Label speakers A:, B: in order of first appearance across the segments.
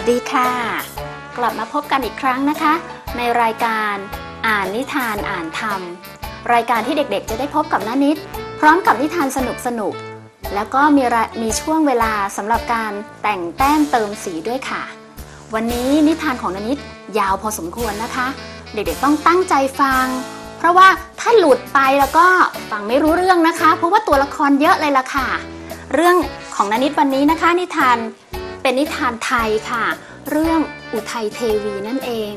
A: สวัสดีค่ะ กลับมาพบกันอีกครั้งนะคะ ในรายการอ่านนิทานอ่านธรรม รายการที่เด็กๆ จะได้พบกับน้านิด พร้อมกับนิทานสนุกๆแล้วก็มีมีช่วงเวลาสำหรับการแต่งแต้มเติมสีด้วยค่ะ วันนี้นิทานของนานิดยาวพอสมควรนะคะ เด็กๆต้องตั้งใจฟัง เพราะว่าถ้าหลุดไปแล้วก็ฟังไม่รู้เรื่องนะคะ เพราะว่าตัวละครเยอะเลยล่ะค่ะ เรื่องของนานิดวันนี้นะคะ นิทาน เป็นนิทานไทยค่ะ เรื่องอุทัยเทวีนั่นเอง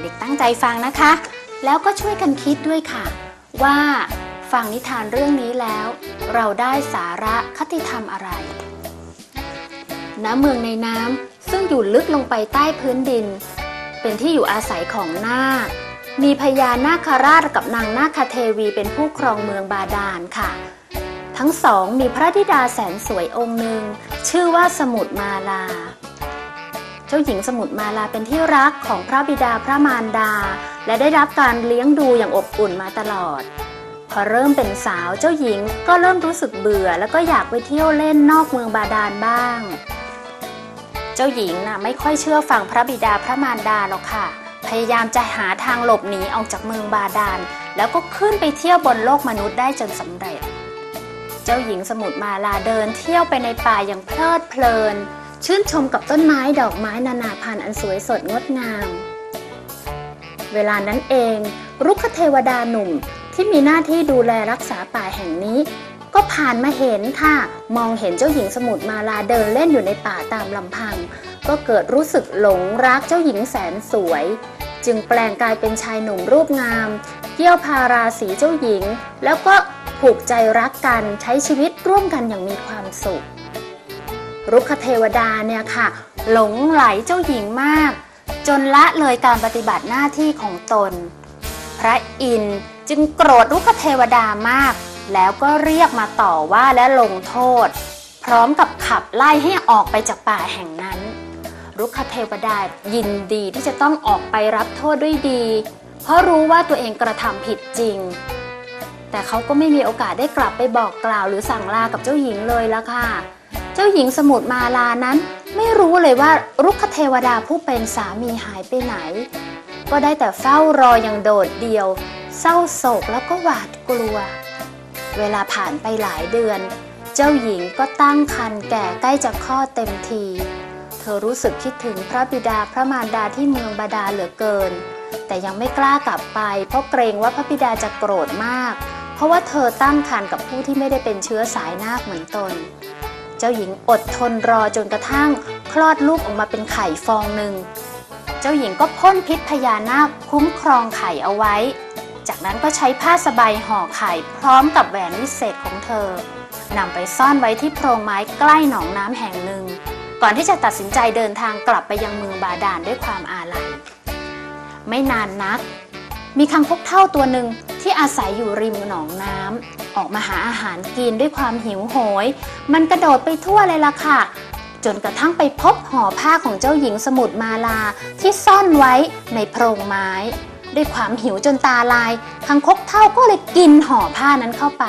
A: เด็กตั้งใจฟังนะคะ แล้วก็ช่วยกันคิดด้วยค่ะ ว่าฟังนิทานเรื่องนี้แล้ว เราได้สาระคติธรรมอะไรณเมืองในน้ำซึ่งอยู่ลึกลงไปใต้พื้นดิน เป็นที่อยู่อาศัยของนาค มีพญานาคราชกับนางนาคเทวีเป็นผู้ครองเมืองบาดาลค่ะ ทั้งสองมีพระธิดาแสนสวยองค์หนึ่ง ชื่อว่าสมุทรมาลา เจ้าหญิงสมุทรมาลาเป็นที่รักของพระบิดาพระมารดา และได้รับการเลี้ยงดูอย่างอบอุ่นมาตลอด พอเริ่มเป็นสาวเจ้าหญิงก็เริ่มรู้สึกเบื่อ แล้วก็อยากไปเที่ยวเล่นนอกเมืองบาดาลบ้าง เจ้าหญิงน่ะไม่ค่อยเชื่อฟังพระบิดาพระมารดาหรอกค่ะ พยายามจะหาทางหลบหนีออกจากเมืองบาดาลแล้วก็ขึ้นไปเที่ยวบนโลกมนุษย์ได้จนสำเร็จ จ้าหญิงสมุทรมาลาเดินเที่ยวไปในป่าอย่างเพลิดเพลิน ชื่นชมกับต้นไม้ดอกไม้นานาพันธุ์อันสวยสดงดงาม เวลานั้นเอง รุกขเทวดาหนุ่มที่มีหน้าที่ดูแลรักษาป่าแห่งนี้ ก็ผ่านมาเห็นค่ะ มองเห็นเจ้าหญิงสมุทรมาลาเดินเล่นอยู่ในป่าตามลำพัง ก็เกิดรู้สึกหลงรักเจ้าหญิงแสนสวย จึงแปลงกายเป็นชายหนุ่มรูปงามเกี่ยวพาราสีเจ้าหญิง แล้วก็ ผูกใจรักกันใช้ชีวิตร่วมกันอย่างมีความสุข รุกขเทวดาเนี่ยค่ะ หลงไหลเจ้าหญิงมาก จนละเลยการปฏิบัติหน้าที่ของตน พระอินทร์จึงโกรธรุกขเทวดามาก แล้วก็เรียกมาต่อว่าและลงโทษ พร้อมกับขับไล่ให้ออกไปจากป่าแห่งนั้น รุกขเทวดายินดีที่จะต้องออกไปรับโทษด้วยดี เพราะรู้ว่าตัวเองกระทำผิดจริง แต่เขาก็ไม่มีโอกาสได้กลับไปบอกกล่าวหรือสั่งลากับเจ้าหญิงเลยละค่ะ เจ้าหญิงสมุทรมาลานั้น ไม่รู้เลยว่ารุกขเทวดาผู้เป็นสามีหายไปไหน ก็ได้แต่เฝ้ารออย่างโดดเดี่ยว เศร้าโศกแล้วก็หวาดกลัว เวลาผ่านไปหลายเดือน เจ้าหญิงก็ตั้งครรภ์แก่ใกล้จะคลอดเต็มที เธอรู้สึกคิดถึงพระบิดาพระมารดาที่เมืองบาดาเหลือเกิน แต่ยังไม่กล้ากลับไป เพราะเกรงว่าพระบิดาจะโกรธมาก เพราะว่าเธอตั้งครรภ์กับผู้ที่ไม่ได้เป็นเชื้อสายนาคเหมือนตน เจ้าหญิงอดทนรอจนกระทั่งคลอดลูกออกมาเป็นไข่ฟองหนึ่ง เจ้าหญิงก็พ่นพิษพญานาคคุ้มครองไข่เอาไว้ จากนั้นก็ใช้ผ้าสบายห่อไข่พร้อมกับแหวนวิเศษของเธอนำไปซ่อนไว้ที่โพรงไม้ใกล้หนองน้ำแห่งหนึ่ง ก่อนที่จะตัดสินใจเดินทางกลับไปยังเมืองบาดาลด้วยความอาลัย ไม่นานนัก มีคังคกเท่าตัวหนึ่งที่อาศัยอยู่ริมหนองน้ำออกมาหาอาหารกินด้วยความหิวโหย มันกระโดดไปทั่วเลยล่ะค่ะ จนกระทั่งไปพบห่อผ้าของเจ้าหญิงสมุทรมาลาที่ซ่อนไว้ในโพรงไม้ ด้วยความหิวจนตาลาย คังคกเท่าก็เลยกินห่อผ้านั้นเข้าไป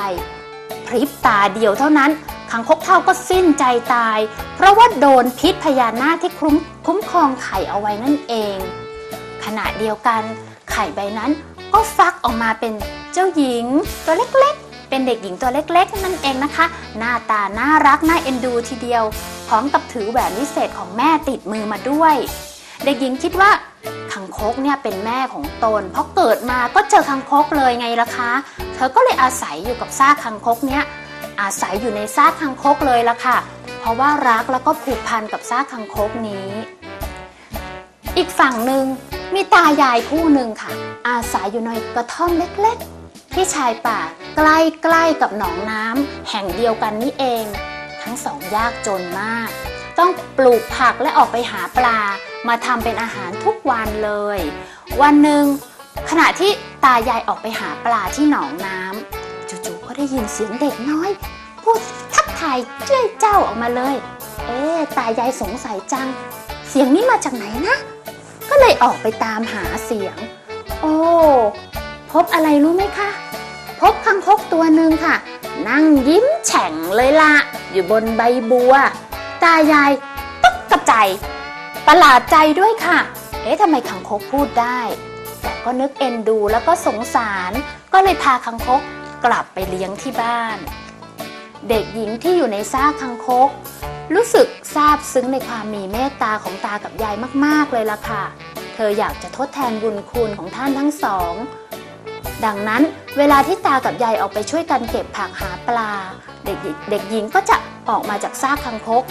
A: พริบตาเดียวเท่านั้นคังคกเท่าก็สิ้นใจตาย เพราะว่าโดนพิษพญานาคที่คุ้มคุ้มครองไข่เอาไว้นั่นเอง ขณะเดียวกัน ไข่ใบนั้นก็ฟักออกมาเป็นเจ้าหญิงตัวเล็กๆ เป็นเด็กหญิงตัวเล็กๆ นั่นเองนะคะ หน้าตาน่ารักน่าเอ็นดูทีเดียว พร้อมกับถือแหวนวิเศษของแม่ติดมือมาด้วย เด็กหญิงคิดว่าคังคกเนี่ยเป็นแม่ของตน เพราะเกิดมาก็เจอคังคกเลยไงล่ะคะ เธอก็เลยอาศัยอยู่กับซากคังคกเนี้ยอาศัยอยู่ในซากคังคกเลยล่ะค่ะ เพราะว่ารักแล้วก็ผูกพันกับซากคังคกนี้ อีกฝั่งหนึ่งมีตายายคู่หนึ่งค่ะ อาศัยอยู่ในกระท่อมเล็กๆ ที่ชายป่าใกล้ๆกับหนองน้ำแห่งเดียวกันนี่เอง ทั้งสองยากจนมาก ต้องปลูกผักและออกไปหาปลา มาทำเป็นอาหารทุกวันเลย วันหนึ่งขณะที่ตายายออกไปหาปลาที่หนองน้ำจู่ๆก็ได้ยินเสียงเด็กน้อยพูดทักทายเจ้ยเจ้าออกมาเลย เอ๊ตายายสงสัยจัง เสียงนี้มาจากไหนนะ เลยออกไปตามหาเสียง โอ้ พบอะไรรู้ไหมคะ พบคังคกตัวหนึ่งค่ะ นั่งยิ้มแฉ่งเลยละอยู่บนใบบัว ตายายตกกับใจ ประหลาดใจด้วยค่ะ เอ๊ะทำไมคังคกพูดได้ แต่ก็นึกเอ็นดูแล้วก็สงสาร ก็เลยพาคังคกกลับไปเลี้ยงที่บ้าน เด็กหญิงที่อยู่ในซากคังคกรู้สึกซาบซึ้งในความมีเมตตาของตากับยายมาก ๆ เลยล่ะค่ะ เธออยากจะทดแทนบุญคุณของท่านทั้งสอง ดังนั้นเวลาที่ตากับยายออกไปช่วยกันเก็บผักหาปลา เด็กหญิงเด็กหญิงก็จะออกมาจากซากคังคก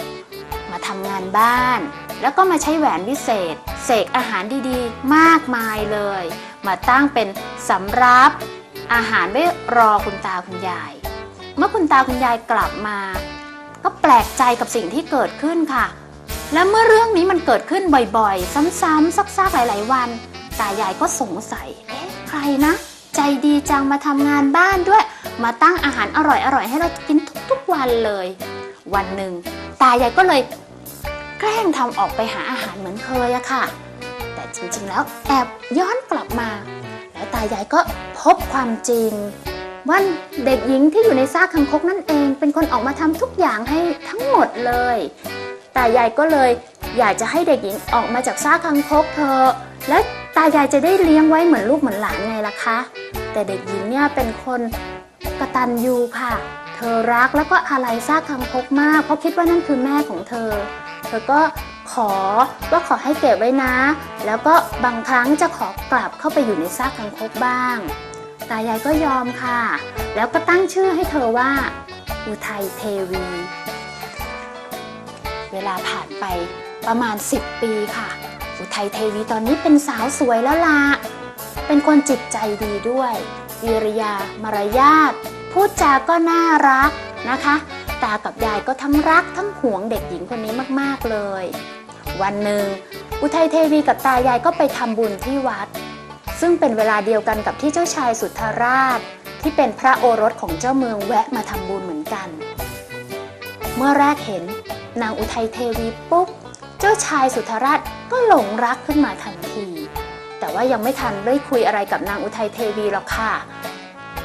A: มาทำงานบ้าน แล้วก็มาใช้แหวนวิเศษ เสกอาหารดีๆ มากมายเลย มาตั้งเป็นสำรับอาหารไว้รอคุณตาคุณยาย เมื่อคุณตาคุณยายกลับมา ก็แปลกใจกับสิ่งที่เกิดขึ้นค่ะ และเมื่อเรื่องนี้มันเกิดขึ้นบ่อยๆ ซ้ำๆซักๆหลายๆวัน ตายายก็สงสัยเอ๊ะใครนะ ใจดีจังมาทำงานบ้านด้วย มาตั้งอาหารอร่อยๆ ให้เรากินทุกๆวันเลย วันหนึ่งตายายก็เลย แกล้งทำออกไปหาอาหารเหมือนเคยอะค่ะ แต่จริงๆแล้วแอบย้อนกลับมา แล้วตายายก็พบความจริงว่าเด็กหญิงที่อยู่ในซากคังคกนั่นเอง เป็นคนออกมาทำทุกอย่างให้ทั้งหมดเลย ตายายก็เลยอยากจะให้เด็กหญิงออกมาจากซากคังคกเธอ และตายายจะได้เลี้ยงไว้เหมือนลูกเหมือนหลานไงล่ะคะ แต่เด็กหญิงเนี่ยเป็นคนกระตัญญูค่ะ เธอรักแล้วก็อะไรซากคังคกมาก เพราะคิดว่านั่นคือแม่ของเธอ เธอก็ขอว่าขอให้เก็บไว้นะ แล้วก็บางครั้งจะขอกลับเข้าไปอยู่ในซากคังคกบ้าง ตายายก็ยอมค่ะ แล้วก็ตั้งชื่อให้เธอว่า อุทัยเทวี เวลาผ่านไปประมาณ 10 ปีค่ะ อุทัยเทวีตอนนี้เป็นสาวสวยแล้วล่ะ เป็นคนจิตใจดีด้วย วิริยามารยาทพูดจาก็น่ารักนะคะ ตากับยายก็ทั้งรักทั้งหวงเด็กหญิงคนนี้มากๆเลย วันหนึ่ง อุทัยเทวีกับตายายก็ไปทำบุญที่วัด ซึ่งเป็นเวลาเดียวกันกับที่เจ้าชายสุทธราช ที่เป็นพระโอรสของเจ้าเมืองแวะมาทำบุญเหมือนกัน เมื่อแรกเห็น นางอุทัยเทวีปุ๊บ เจ้าชายสุทธราชก็หลงรักขึ้นมาทันที แต่ว่ายังไม่ทันได้คุยอะไรกับนางอุทัยเทวีหรอกค่ะ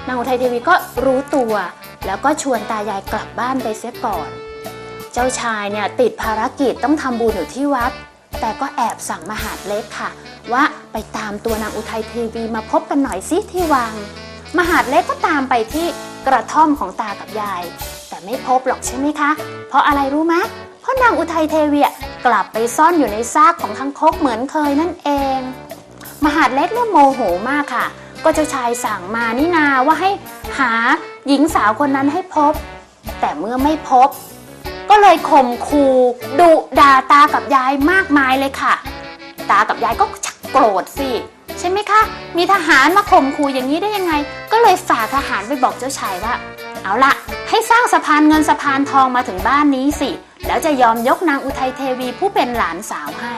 A: นางอุทัยเทวีก็รู้ตัว แล้วก็ชวนตายายกลับบ้านไปเสียก่อน เจ้าชายเนี่ยติดภารกิจต้องทำบุญอยู่ที่วัด แต่ก็แอบสั่งมหาดเล็กค่ะ ว่าไปตามตัวนางอุทัยเทวีมาพบกันหน่อยสิที่วัง มหาดเล็กก็ตามไปที่กระท่อมของตากับยาย ไม่พบหรอกใช่ไหมคะ เพราะอะไรรู้ไหมเพราะนางอุทัยเทวีกลับไปซ่อนอยู่ในซากของคังคกเหมือนเคยนั่นเอง มหาดเล็กเนี่ยโมโหมากค่ะ ก็เจ้าชายสั่งมานี่นาว่าให้หาหญิงสาวคนนั้นให้พบ แต่เมื่อไม่พบ ก็เลยข่มขู่ดุด่าตากับยายมากมายเลยค่ะ ตากับยายก็ชักโกรธสิใช่ไหมคะ มีทหารมาข่มขู่อย่างนี้ได้ยังไง ก็เลยฝากทหารไปบอกเจ้าชายว่า เอาละ ให้สร้างสะพานเงินสะพานทองมาถึงบ้านนี้สิ แล้วจะยอมยกนางอุทัยเทวีผู้เป็นหลานสาวให้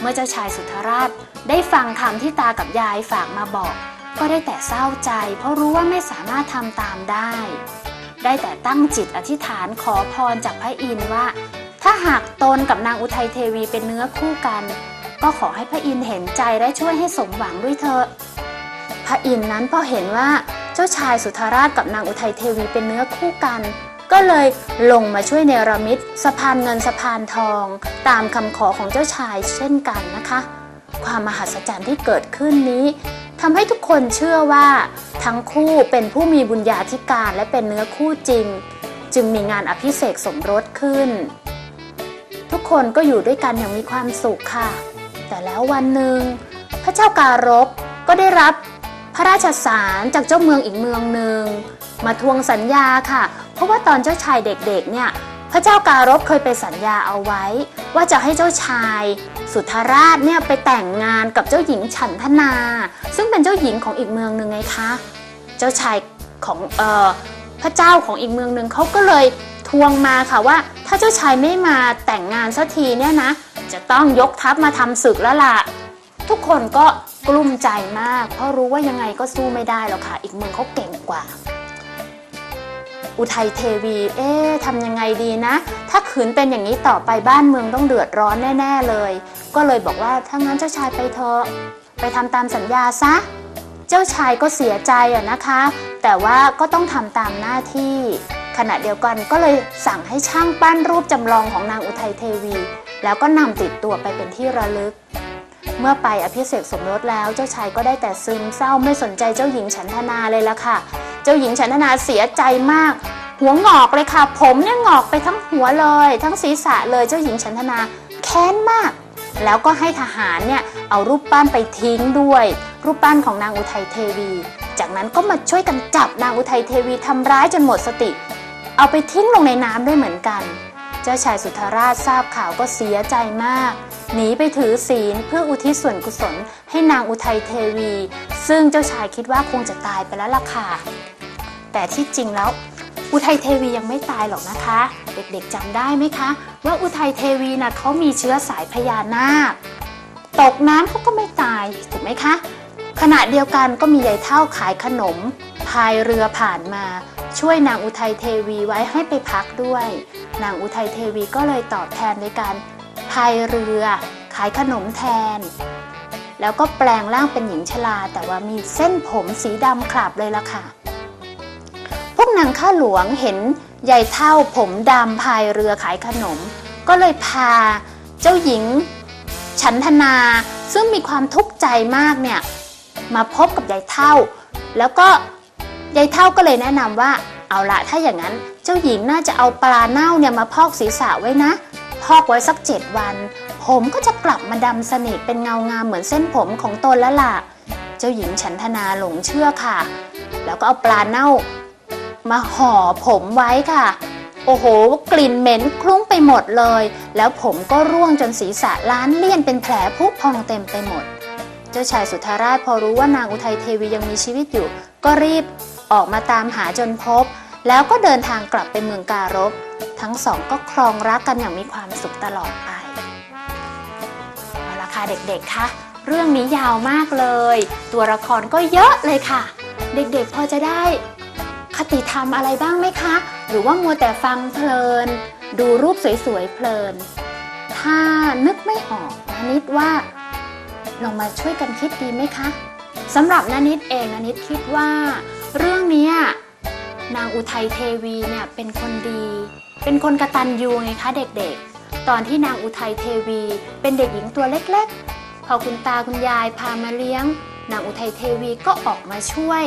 A: เมื่อเจ้าชายสุทธราชได้ฟังคำที่ตากับยายฝากมาบอก ก็ได้แต่เศร้าใจ เพราะรู้ว่าไม่สามารถทำตามได้ ได้แต่ตั้งจิตอธิษฐานขอพรจากพระอินทร์ว่า ถ้าหากตนกับนางอุทัยเทวีเป็นเนื้อคู่กัน ก็ขอให้พระอินทร์เห็นใจและช่วยให้สมหวังด้วยเถอะพระอินทร์นั้นพอเห็นว่า จ้าชายสุธาราชกับนางอุทัยเทวีเป็นเนื้อคู่กัน ก็เลยลงมาช่วยเนรมิตสะพานเงินสะพานทอง ตามคำขอของเจ้าชายเช่นกันนะคะ ความมหัศจรรย์ที่เกิดขึ้นนี้ทำให้ทุกคนเชื่อว่า ทั้งคู่เป็นผู้มีบุญญาธิการและเป็นเนื้อคู่จริง จึงมีงานอภิเษกสมรสขึ้น ทุกคนก็อยู่ด้วยกันอย่างมีความสุขค่ะ แต่แล้ววันหนึ่งพระเจ้าการบก็ได้รับ พระราชสารจากเจ้าเมืองอีกเมืองหนึ่งมาทวงสัญญาค่ะ เพราะว่าตอนเจ้าชายเด็กๆเนี่ยพระเจ้าการบเคยไปสัญญาเอาไว้ ว่าจะให้เจ้าชาย สุทธราชเนี่ยไปแต่งงานกับเจ้าหญิงฉันทนา ซึ่งเป็นเจ้าหญิงของอีกเมืองหนึ่งไงคะ เจ้าชายของเออพระเจ้าของอีกเมืองหนึ่งเขาก็เลยทวงมาค่ะว่า ถ้าเจ้าชายไม่มาแต่งงานสักทีเนี่ยนะ จะต้องยกทัพมาทำศึกแล้วล่ะ ทุกคนก็กลุ้มใจมาก เพราะรู้ว่ายังไงก็สู้ไม่ได้หรอกค่ะ อีกเมืองเขาเก่งกว่า อุทัยเทวี เอ๊ะทำยังไงดีนะ ถ้าขืนเป็นอย่างนี้ต่อไปบ้านเมืองต้องเดือดร้อนแน่ ๆเลย ก็เลยบอกว่าถ้างั้นเจ้าชายไปเถอะไปทำตามสัญญาซะ เจ้าชายก็เสียใจอะนะคะ แต่ว่าก็ต้องทำตามหน้าที่ขขณะเดียวกันก็เลยสั่งให้ช่างปั้นรูปจำลองของนางอุทัยเทวี แล้วก็นำติดตัวไปเป็นที่ระลึก เมื่อไปอภิเษกสมรสแล้วเจ้าชายก็ได้แต่ซึมเศร้าไม่สนใจเจ้าหญิงฉันทนาเลยละค่ะ เจ้าหญิงฉันทนาเสียใจมาก หัวงอกเลยค่ะ ผมเนี่ยงอกไปทั้งหัวเลย ทั้งศีรษะเลยเจ้าหญิงฉันทนาแค้นมาก แล้วก็ให้ทหารเนี่ยเอารูปปั้นไปทิ้งด้วย รูปปั้นของนางอุทัยเทวี จากนั้นก็มาช่วยกันจับนางอุทัยเทวีทำร้ายจนหมดสติ เอาไปทิ้งลงในน้ำด้วยเหมือนกัน เจ้าชายสุธาราชทราบข่าวก็เสียใจมาก หนีไปถือศีลเพื่ออุทิศส่วนกุศลให้นางอุทัยเทวี ซึ่งเจ้าชายคิดว่าคงจะตายไปแล้วล่ะค่ะแต่ที่จริงแล้วอุทัยเทวียังไม่ตายหรอกนะคะ เด็กๆจำได้ไหมคะ ว่าอุทัยเทวีนะ่ะเขามีเชื้อสายพญานาค ตกน้ำเขาก็ไม่ตายถูกไหมคะขณะเดียวกันก็มียายเท่าขายขนมพายเรือผ่านมา ช่วยนางอุทัยเทวีไว้ให้ไปพักด้วย นางอุทัยเทวีก็เลยตอบแทนด้วยการพายเรือ ขายขนมแทน แล้วก็แปลงร่างเป็นหญิงชราแต่ว่ามีเส้นผมสีดำขลับเลยล่ะค่ะ พวกนางข้าหลวงเห็นยายเท่าผมดำพายเรือขายขนม ก็เลยพาเจ้าหญิงฉันทนาซึ่งมีความทุกข์ใจมากเนี่ยมาพบกับยายเท่า แล้วก็ ยายเท่าก็เลยแนะนำว่า เอาละถ้าอย่างนั้นเจ้าหญิงน่าจะเอาปลาเน่าเนี่ยมาพอกศีรษะไว้นะ พอกไว้สักเจ็ดวัน ผมก็จะกลับมาดำสนิทเป็นเงางามเหมือนเส้นผมของตนแล้วล่ะ เจ้าหญิงฉันทนาหลงเชื่อค่ะ แล้วก็เอาปลาเน่า มาห่อผมไว้ค่ะโอ้โห กลิ่นเหม็นคลุ้งไปหมดเลย แล้วผมก็ร่วงจนศีรษะล้านเลี่ยนเป็นแผลพุพองเต็มไปหมด เจ้าชายสุธาราชพอรู้ว่านางอุทัยเทวียังมีชีวิตอยู่ ก็รีบ ออกมาตามหาจนพบ แล้วก็เดินทางกลับไปเมืองการบ ทั้งสองก็ครองรักกันอย่างมีความสุขตลอดไปเอาละค่ะเด็กๆคะเรื่องนี้ยาวมากเลย ตัวละครก็เยอะเลยค่ะ เด็กๆพอจะได้ คติธรรมอะไรบ้างไหมคะ หรือว่ามัวแต่ฟังเพลิน ดูรูปสวยๆเพลิน ถ้านึกไม่ออกนานิดว่าลองมาช่วยกันคิดดีไหมคะสำหรับนานิดเองนานิดคิดว่า เรื่องนี้นางอุทัยเทวีเนี่ยเป็นคนดี เป็นคนกระตันยูไงคะเด็กๆ ตอนที่นางอุทัยเทวีเป็นเด็กหญิงตัวเล็กๆ พอคุณตาคุณยายพามาเลี้ยง นางอุทัยเทวีก็ออกมาช่วย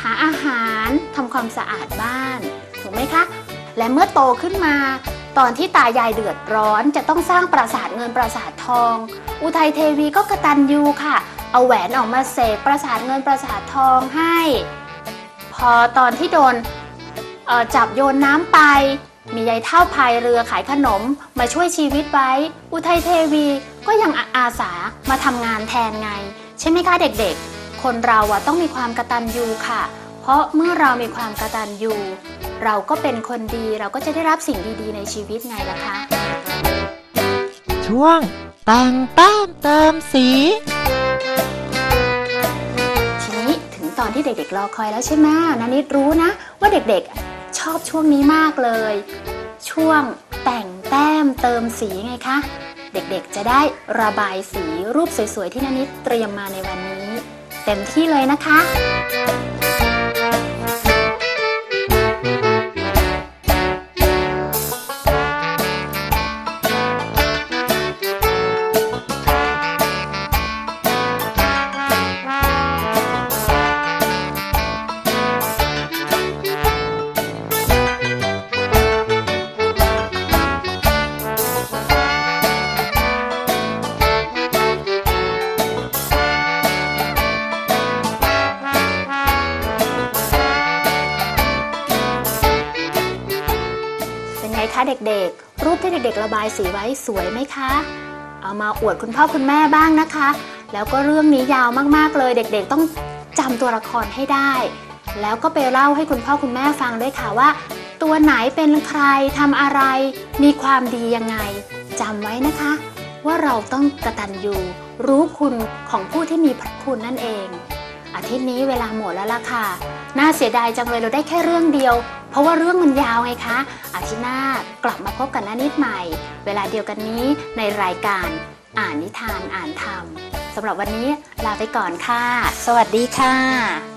A: หาอาหารทำความสะอาดบ้าน ถูกไหมคะ และเมื่อโตขึ้นมา ตอนที่ตายายเดือดร้อนจะต้องสร้างปราสาทเงินปราสาททอง อุทัยเทวีก็กระตันยูค่ะ เอาแหวนออกมาเสกปราสาทเงินปราสาททองให้ พอตอนที่โดนจับโยนน้ำไป มียายเท่าพายเรือขายขนมมาช่วยชีวิตไว้ อุทัยเทวีก็ยังอาอาสามาทำงานแทนไง ใช่ไหมคะเด็กๆ คนเราอะต้องมีความกระตันยูค่ะ เพราะเมื่อเรามีความกระตันยูเราก็เป็นคนดีเราก็จะได้รับสิ่งดีๆ ในชีวิตไงล่ะคะ
B: ช่วงแต่งแต้มเติมสี
A: อนที่เด็กๆรอคอยแล้วใช่ไหมนานิดรู้นะ ว่าเด็กๆชอบช่วงนี้มากเลย ช่วงแต่งแต้มเติมสีไงคะ เด็กๆจะได้ระบายสีรูปสวยๆที่นานิดเตรียมมาในวันนี้ เต็มที่เลยนะคะ เด็กๆ รูปที่เด็กๆ ระบายสีไว้สวยไหมคะ เอามาอวดคุณพ่อคุณแม่บ้างนะคะ แล้วก็เรื่องนี้ยาวมากๆเลย เด็กๆ ต้องจำตัวละครให้ได้ แล้วก็ไปเล่าให้คุณพ่อคุณแม่ฟังด้วยค่ะว่า ตัวไหนเป็นใครทำอะไร มีความดียังไงจำไว้นะคะ ว่าเราต้องกระตันยูรู้คุณของผู้ที่มีพระคุณนั่นเองอาทิตย์นี้เวลาหมดแล้วล่ะค่ะ น่าเสียดายจังเลยเราได้แค่เรื่องเดียว เพราะว่าเรื่องมันยาวไงคะ อาทิตย์หน้ากลับมาพบกันหน้านิดใหม่ เวลาเดียวกันนี้ในรายการอ่านนิทานอ่านธรรมสำหรับวันนี้ลาไปก่อนค่ะ สวัสดีค่ะ